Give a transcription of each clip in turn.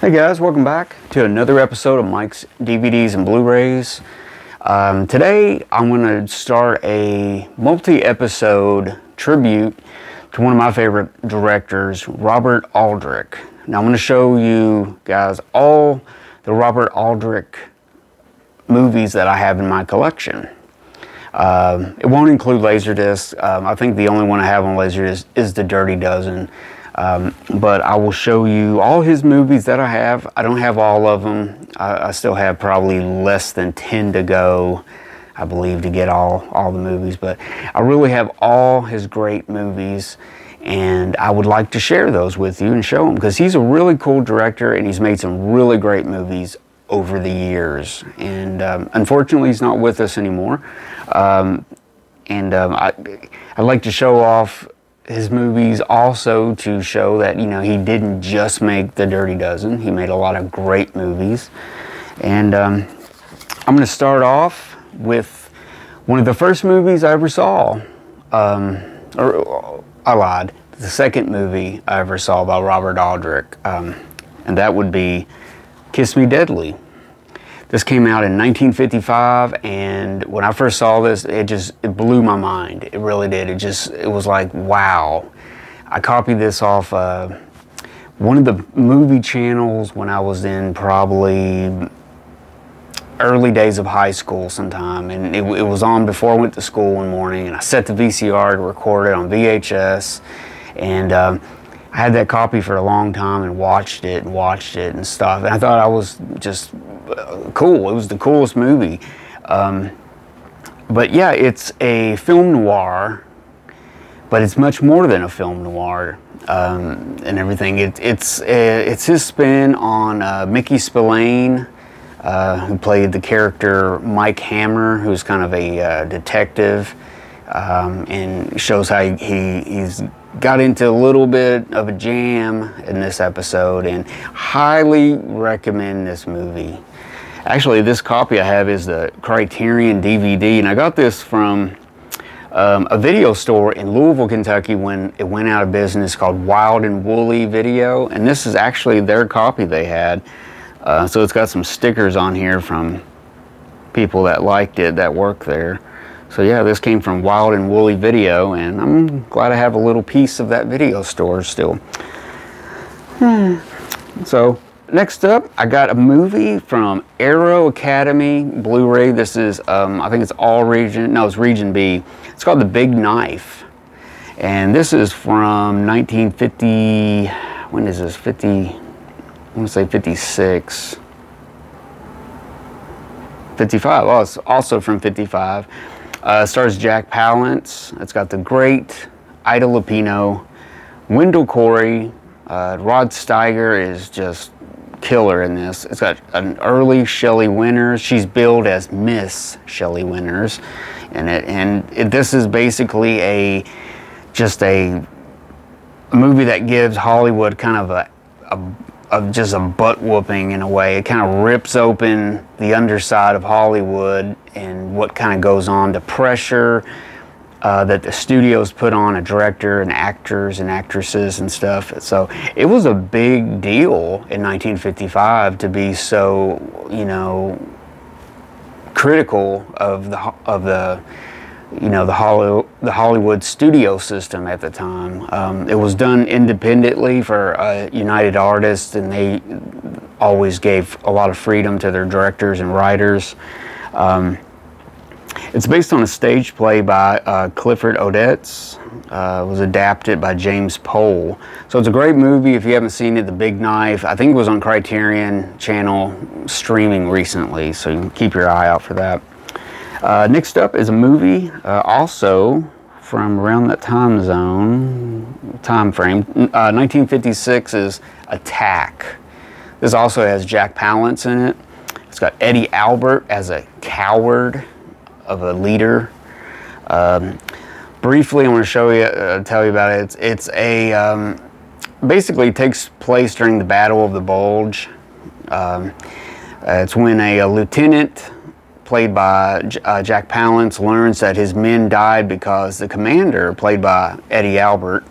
Hey guys, welcome back to another episode of Mike's DVDs and Blu-rays. Um, today I'm going to start a multi-episode tribute to one of my favorite directors, Robert Aldrich. Now I'm going to show you guys all the Robert Aldrich movies that I have in my collection. Um, it won't include Laserdisc. Um, I think the only one I have on Laserdisc is The Dirty Dozen. Um, but I will show you all his movies that I have. I don't have all of them. I, I, still have probably less than 10 to go, I believe, to get all, all the movies. But I really have all his great movies. And I would like to share those with you and show them because he's a really cool director and he's made some really great movies over the years. And um, unfortunately, he's not with us anymore. Um, and um, I, I'd like to show off his movies also to show that you know he didn't just make The Dirty Dozen. He made a lot of great movies, and um, I'm going to start off with one of the first movies I ever saw. Um, or I lied. The second movie I ever saw by Robert Aldrich, um, and that would be Kiss Me Deadly. This came out in 1955, and when I first saw this, it just it blew my mind. It really did. It just it was like wow. I copied this off uh, one of the movie channels when I was in probably early days of high school sometime, and it, it was on before I went to school one morning, and I set the VCR to record it on VHS, and. Um, I had that copy for a long time and watched it and watched it and stuff. And I thought I was just uh, cool. It was the coolest movie. Um, but yeah, it's a film noir, but it's much more than a film noir um, and everything. It, it's uh, it's his spin on uh, Mickey Spillane, uh, who played the character Mike Hammer, who's kind of a uh, detective, um, and shows how he, he he's got into a little bit of a jam in this episode and highly recommend this movie. Actually, this copy I have is the Criterion DVD, and I got this from um, a video store in Louisville, Kentucky when it went out of business called Wild and Woolly Video, and this is actually their copy they had. Uh, so it's got some stickers on here from people that liked it that work there. So yeah, this came from Wild and Woolly Video, and I'm glad I have a little piece of that video store still. Hmm. So next up, I got a movie from Arrow Academy Blu-ray. This is, um, I think it's all region, no, it's region B. It's called The Big Knife. And this is from 1950, when is this, 50, I want to say 56. 55, oh, it's also from 55. Uh, stars Jack Palance. It's got the great Ida Lupino, Wendell Corey, uh, Rod Steiger is just killer in this. It's got an early Shelley Winters. She's billed as Miss Shelley Winters, and it and it, this is basically a just a movie that gives Hollywood kind of a, a of just a butt whooping in a way. It kind of rips open the underside of Hollywood and what kind of goes on, the pressure uh, that the studios put on a director and actors and actresses and stuff. So it was a big deal in 1955 to be so, you know, critical of the of the you know the Hollywood, the Hollywood studio system at the time. Um, it was done independently for uh, United Artists, and they always gave a lot of freedom to their directors and writers. Um, it's based on a stage play by uh, Clifford Odets. Uh, was adapted by James Poe. So it's a great movie if you haven't seen it. The Big Knife. I think it was on Criterion Channel streaming recently, so you can keep your eye out for that. Uh, next up is a movie, uh, also from around that time zone, time frame. Uh, 1956 is Attack. This also has Jack Palance in it. It's got Eddie Albert as a coward of a leader. Um, briefly, I want to show you, uh, tell you about it. It's, it's a um, basically takes place during the Battle of the Bulge. Um, it's when a, a lieutenant played by uh, Jack Palance, learns that his men died because the commander, played by Eddie Albert,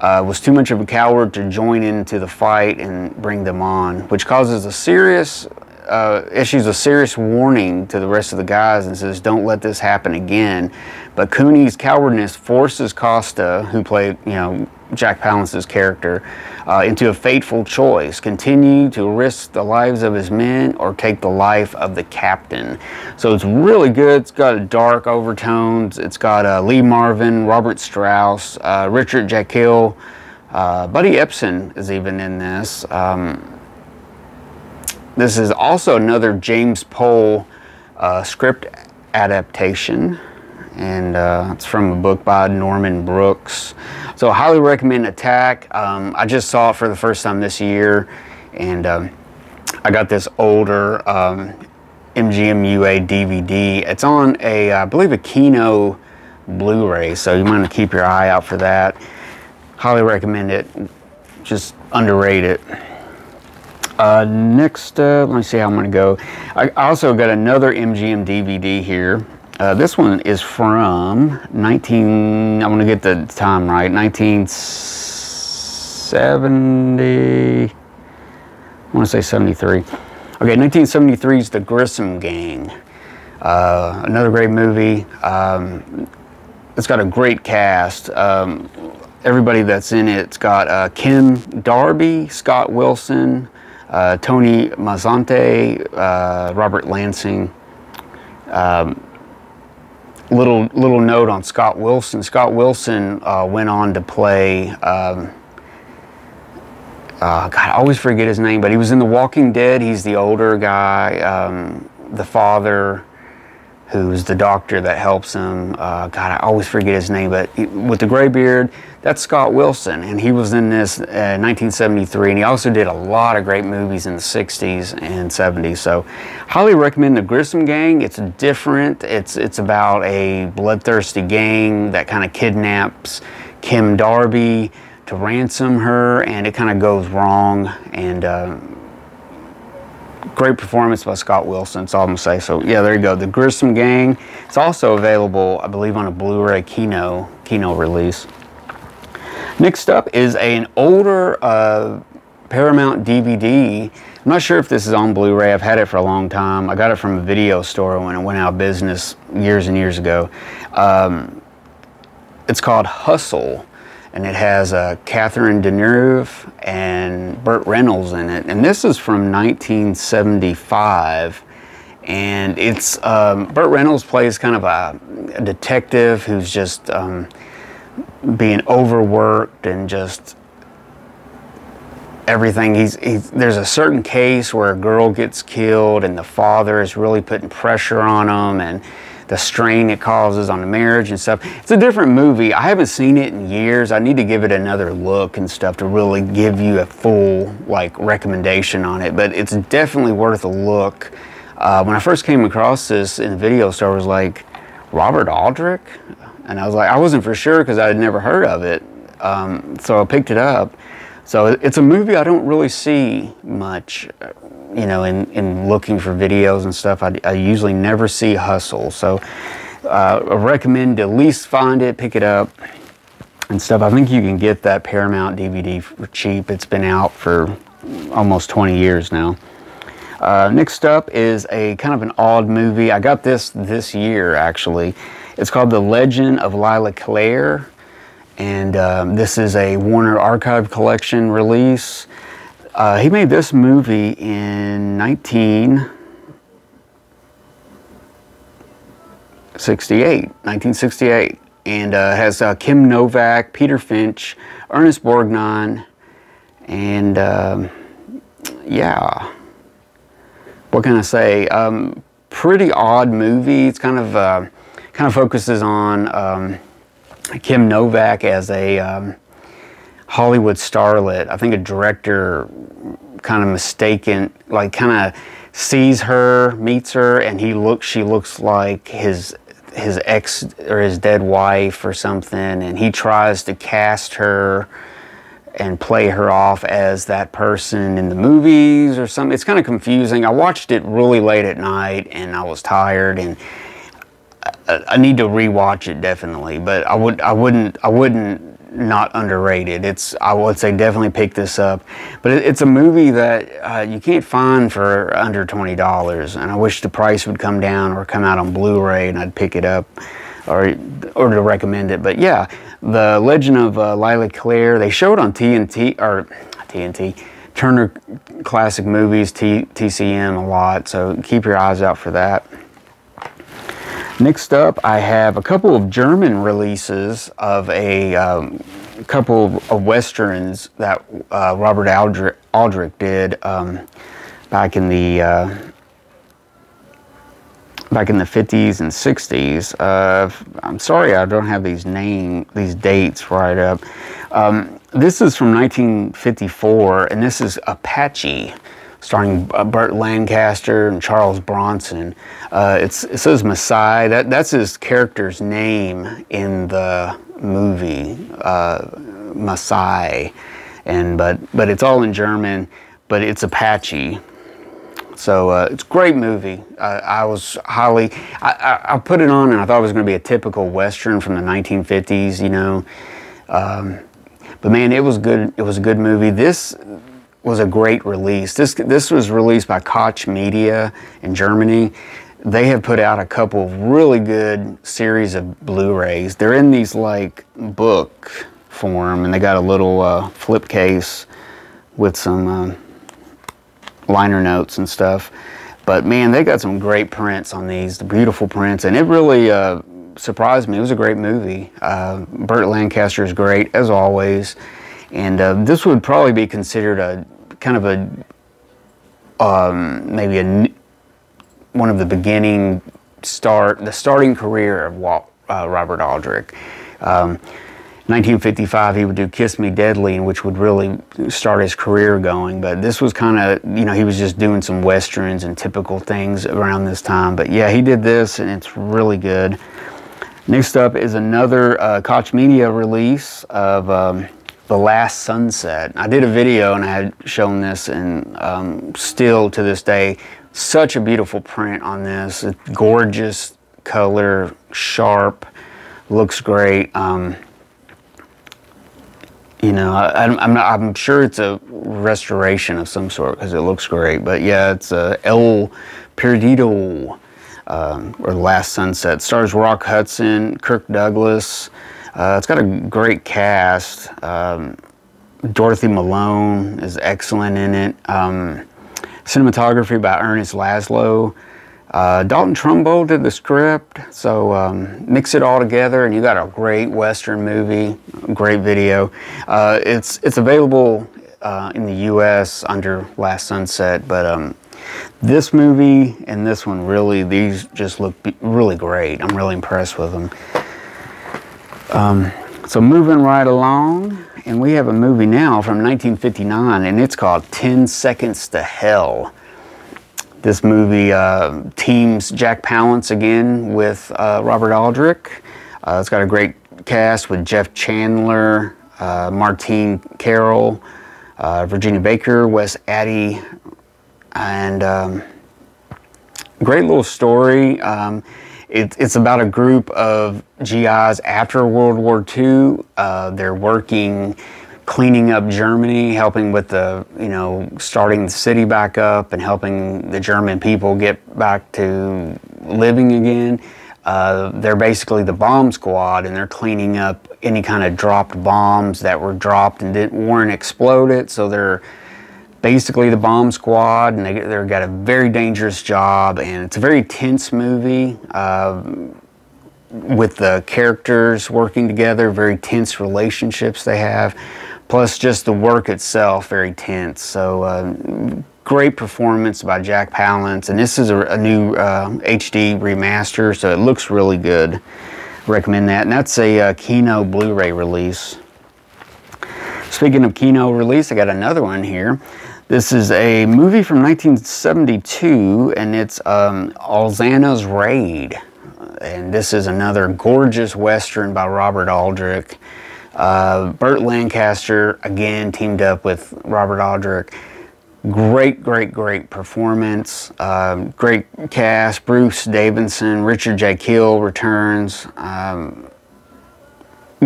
uh, was too much of a coward to join into the fight and bring them on, which causes a serious uh, issues a serious warning to the rest of the guys and says, "Don't let this happen again." But Cooney's cowardness forces Costa, who played, you know, Jack Palance's character, uh, into a fateful choice: continue to risk the lives of his men or take the life of the captain. So it's really good. It's got dark overtones. It's got uh, Lee Marvin, Robert Strauss, uh, Richard Jaeckel. Uh, Buddy Ebsen is even in this. Um, this is also another James Poe uh, script adaptation, and uh, it's from a book by Norman Brooks. So I highly recommend Attack. Um, I just saw it for the first time this year, and um, I got this older um, MGM-UA DVD. It's on a, I believe, a Kino Blu-ray, so you want to keep your eye out for that. Highly recommend it. Just underrate it. Uh, next up, let me see how I'm going to go. I also got another MGM DVD here. Uh, this one is from 19, I want to get the time right, 1970, I want to say 73. Okay, 1973 is The Grissom Gang. Uh, another great movie. Um, it's got a great cast. Um, everybody that's in it, it's got uh, Kim Darby, Scott Wilson, uh, Tony Musante, uh, Robert Lansing. Um, little little note on Scott Wilson. Scott Wilson uh, went on to play. Um, uh, God, I always forget his name, but he was in The Walking Dead. He's the older guy, um, the father who's the doctor that helps him. Uh, God, I always forget his name, but he, with the gray beard, that's Scott Wilson, and he was in this uh, 1973, and he also did a lot of great movies in the 60s and 70s. So, highly recommend the Grissom Gang. It's different. It's it's about a bloodthirsty gang that kind of kidnaps Kim Darby to ransom her, and it kind of goes wrong and. Uh, great performance by Scott Wilson. That's all I'm gonna say. So yeah, there you go. The Grissom Gang. It's also available, I believe, on a Blu-ray Kino Kino release. Next up is an older uh, Paramount DVD. I'm not sure if this is on Blu-ray. I've had it for a long time. I got it from a video store when it went out of business years and years ago. Um, it's called Hustle and it has uh, Catherine Deneuve and Burt Reynolds in it. And this is from 1975. And it's um, Burt Reynolds plays kind of a, a detective who's just um, being overworked and just everything. He's, he's, there's a certain case where a girl gets killed, and the father is really putting pressure on him, and the strain it causes on the marriage and stuff. It's a different movie. I haven't seen it in years. I need to give it another look and stuff to really give you a full like recommendation on it. But it's definitely worth a look. Uh, when I first came across this in the video store, I was like, Robert Aldrich? And I was like, I wasn't for sure because I had never heard of it. Um, so I picked it up. So it's a movie I don't really see much you know, in, in looking for videos and stuff, I, I usually never see Hustle. So uh, I recommend to at least find it, pick it up and stuff. I think you can get that Paramount DVD for cheap. It's been out for almost 20 years now. Uh, next up is a kind of an odd movie. I got this this year actually. It's called The Legend of Lylah Clare. And um, this is a Warner Archive Collection release. Uh, he made this movie in 1968, 1968, and uh, has uh, Kim Novak, Peter Finch, Ernest Borgnine, and um, yeah, what can I say? Um, pretty odd movie. It's kind of uh, kind of focuses on um, Kim Novak as a um, Hollywood starlet. I think a director kind of mistaken, like kind of sees her, meets her, and he looks. She looks like his his ex or his dead wife or something, and he tries to cast her and play her off as that person in the movies or something. It's kind of confusing. I watched it really late at night, and I was tired and. I, need to rewatch it definitely, but I would I wouldn't I wouldn't not underrated. It's I would say definitely pick this up, but it, it's a movie that uh, you can't find for under twenty dollars, and I wish the price would come down or come out on Blu-ray, and I'd pick it up, or or to recommend it. But yeah, the Legend of uh, Lylah Clare. They showed on TNT or TNT. Turner Classic Movies, T, TCM a lot, so keep your eyes out for that. Next up, I have a couple of German releases of a um, couple of westerns that uh, Robert Aldrich, Aldrich did um, back in the uh, back in the 50s and 60s. Uh, I'm sorry I don't have these name these dates right up. Um, this is from 1954, and this is Apache starring uh, Burt Lancaster and Charles Bronson. Uh, it says Massai. That that's his character's name in the movie, uh, Massai, and but but it's all in German. But it's Apache. So uh, it's a great movie. I was highly, I, I, I, put it on and I thought it was going to be a typical Western from the 1950s, you know. Um, but man, it was good. It was a good movie. This was a great release. This this was released by Koch Media in Germany. They have put out a couple of really good series of Blu-rays. They're in these like book form, and they got a little uh, flip case with some uh, liner notes and stuff. But man, they got some great prints on these, the beautiful prints, and it really uh, surprised me. It was a great movie. Uh, Burt Lancaster is great as always. And uh, this would probably be considered a kind of a um, maybe a one of the beginning start the starting career of Walt, uh, Robert Aldrich. Um, 1955, he would do "Kiss Me Deadly," which would really start his career going. But this was kind of, you know, he was just doing some westerns and typical things around this time. But yeah, he did this, and it's really good. Next up is another uh, Koch Media release of um, the Last Sunset. I did a video and I had shown this and um, still to this day, such a beautiful print on this. gorgeous color, sharp, looks great. Um, you know, I, am not, I'm sure it's a restoration of some sort because it looks great. But yeah, it's a El Perdido, um, or the Last Sunset. Stars Rock Hudson, Kirk Douglas, uh, it's got a great cast. Um, Dorothy Malone is excellent in it. Um, cinematography by Ernest Laszlo. Uh, Dalton Trumbo did the script, so um, mix it all together and you got a great Western movie, great video. Uh, it's, it's available uh, in the U.S. under Last Sunset, but um, this movie and this one really, these just look really great. I'm really impressed with them. Um, so moving right along, and we have a movie now from 1959, and it's called 10 Seconds to Hell. This movie uh, teams Jack Palance again with uh, Robert Aldrich. Uh, it's got a great cast with Jeff Chandler, uh, Martine Carol, uh, Virginia Baker, Wes Addy, and um, great little story. Um, it, it's about a group of GIs after World War II. Uh, they're working cleaning up Germany, helping with the, you know, starting the city back up and helping the German people get back to living again. Uh, they're basically the bomb squad and they're cleaning up any kind of dropped bombs that were dropped and didn't weren't exploded. So they're basically the bomb squad, and they, they've got a very dangerous job, and it's a very tense movie uh, with the characters working together, very tense relationships they have, plus just the work itself, very tense. So, uh, great performance by Jack Palance, and this is a, a new uh, HD remaster, so it looks really good. Recommend that, and that's a uh, Kino Blu-ray release. Speaking of Kino release, I got another one here. This is a movie from 1972, and it's um, Ulzana's Raid. And this is another gorgeous Western by Robert Aldrich. Uh, Burt Lancaster, again, teamed up with Robert Aldrich. Great, great, great performance. Um, great cast. Bruce Davison, Richard Jaeckel returns. Um,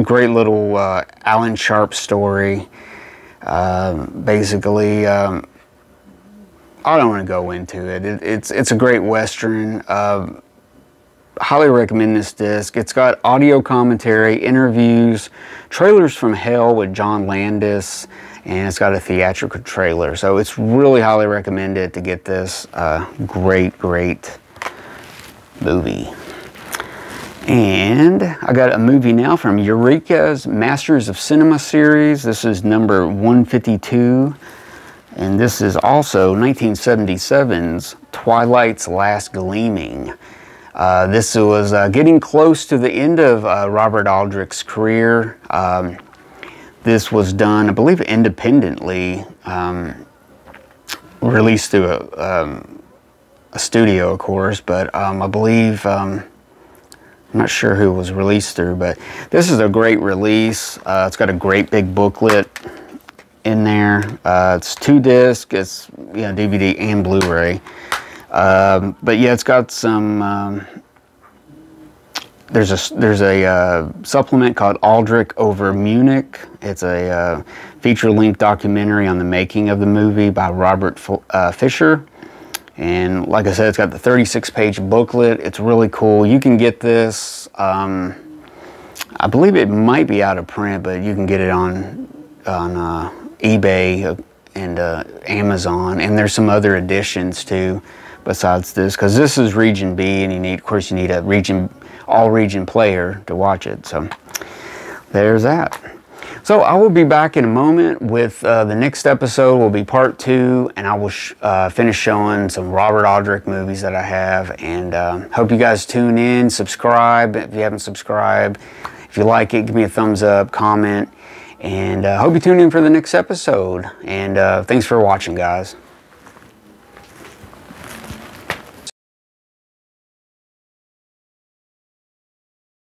great little uh, Alan Sharp story. Uh, basically, um, I don't want to go into it. it. It's it's a great western. Uh, highly recommend this disc. It's got audio commentary, interviews, trailers from hell with John Landis, and it's got a theatrical trailer. So it's really highly recommended to get this uh, great, great movie. And I got a movie now from Eureka's Masters of Cinema series. This is number 152. And this is also 1977's Twilight's Last Gleaming. Uh, this was uh, getting close to the end of uh, Robert Aldrich's career. Um, this was done, I believe, independently, um, released through a, um, a, studio, of course, but um, I believe, um, I'm not sure who was released through, but this is a great release. Uh, it's got a great big booklet in there. Uh, it's two disc, it's you know, DVD and Blu-ray. Um, but yeah, it's got some. Um, there's a there's a uh, supplement called Aldrich over Munich. It's a uh, feature-length documentary on the making of the movie by Robert F uh, Fischer. And like I said, it's got the 36-page booklet. It's really cool. You can get this. Um, I believe it might be out of print, but you can get it on on uh, eBay and uh, Amazon. And there's some other editions too besides this because this is region B and you need of course you need a region all region player to watch it so there's that. So I will be back in a moment with uh, the next episode will be part two and I will uh, finish showing some Robert Aldrich movies that I have and uh, hope you guys tune in subscribe if you haven't subscribed. If you like it give me a thumbs up comment and uh, hope you tune in for the next episode and uh, thanks for watching guys